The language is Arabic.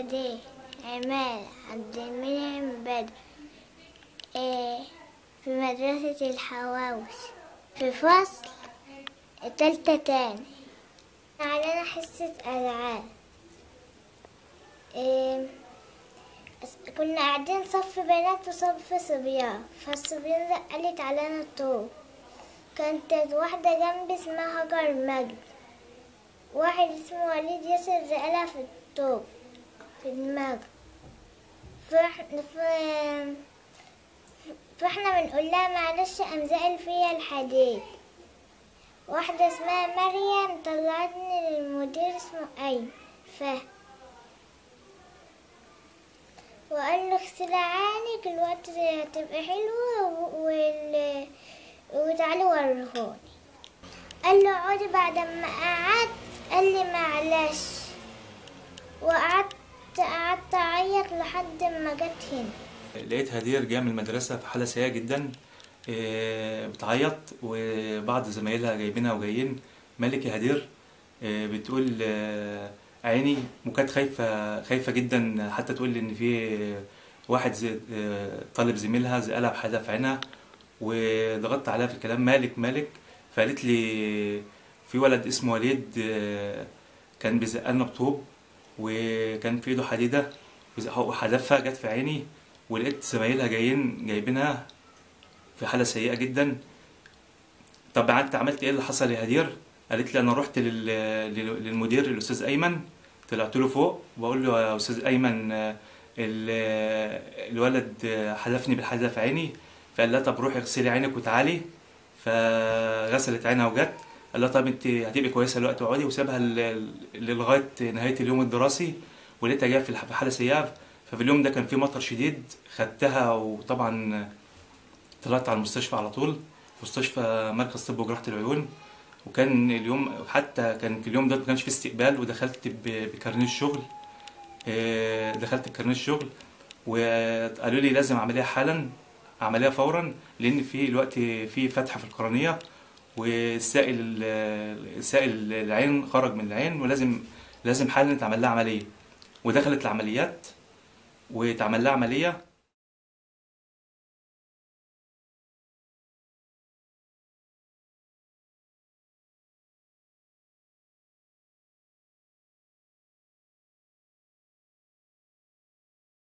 هديه عماد عبد المنعم بدر إيه في مدرسة الحواوش في فصل تالتة تاني. علينا حصة ألعاب. إيه كنا قاعدين صف بنات وصف صبيان. فالصبيان زقلت علينا الطوب كانت واحدة جنبي اسمها هاجر مجد. واحد اسمه وليد ياسر زقلها في الطوب. في دماغه فاحنا بنقول لها معلش قام زقل فيا الحديد. واحدة اسمها مريم طلعتني للمدير اسمه أيمن. فاهم وقال له اغسلي عينك الوقت هتبقى حلوة وال... وتعالي ورهوني. قال له اقعدي بعد ما قعدت قال لي معلش. وقعدت اعيط لحد ما جت هنا. لقيت هدير جاية من المدرسة في حالة سيئة جدا آه، بتعيط وبعض زمايلها جايبينها وجايين. مالك يا هدير آه، بتقول آه، عيني وكانت خايفة خايفة جدا. حتى تقول إن في واحد طالب زميلها زقلها بحاجه في عينها وضغطت عليها في الكلام. مالك مالك. فقالت لي في ولد اسمه وليد كان بيزقلنا بطوب وكان في إيده حديدة وحدفها جت في عيني ولقيت زمايلها جايين جايبينها في حالة سيئة جدا. طب انت عملت إيه اللي حصل يا هدير؟ قالت لي أنا رحت لل... لل- للمدير الأستاذ أيمن طلعت له فوق بقول له يا أستاذ أيمن ال... الولد حدفني بالحديدة في عيني فقال لها طب روحي اغسلي عينك وتعالي. فغسلت عينها وجت. قال لها طب أنت هتبقي كويسة دلوقتي اقعدي وسابها لغايه نهاية اليوم الدراسي. ولقيتها جاية في حالة سيئه ففي اليوم ده كان في مطر شديد خدتها وطبعا طلعت على المستشفى على طول مستشفى مركز طب وجراحة العيون. وكان اليوم حتى كان في اليوم ده ما كانش في استقبال ودخلت بكارنيه الشغل. آه، دخلت بكارنيه الشغل. وقالوا لي لازم عملية حالا عملية فورا لأن في الوقت في فتحة في القرنية والسائل ال- سائل العين خرج من العين ولازم لازم حالا تعمل لها عملية. ودخلت العمليات واتعمل لها عملية